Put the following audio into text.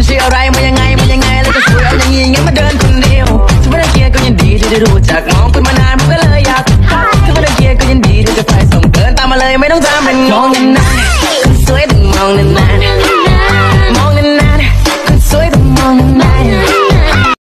มันชื่ออะไรมายังไงมายังไงแล้วก็สวยอย่างงี้งั้นมาเดินคนเดียวถ้าไม่ได้เกียร์ก็ยังดีที่ได้รู้จักมองคุณมานานมัก็เลยอยากทักถ้าไม่ได้เกียร์ก็ยังดีที่จะไปส่งเกินตามมาเลยไม่ต้องตามเป็นงงกังไง